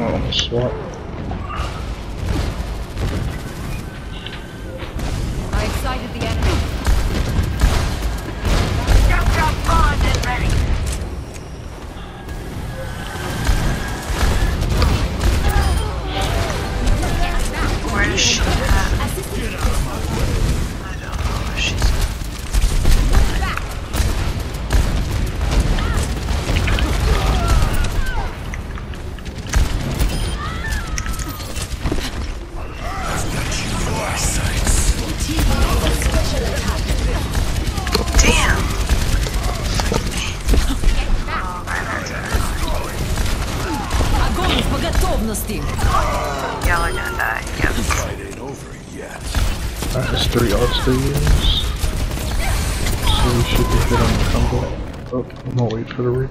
Oh, swap. I sighted the enemy. Where is she yet. Alright, there's three arts to use. So we should be good on the combo. Oh, I'm gonna wait for the re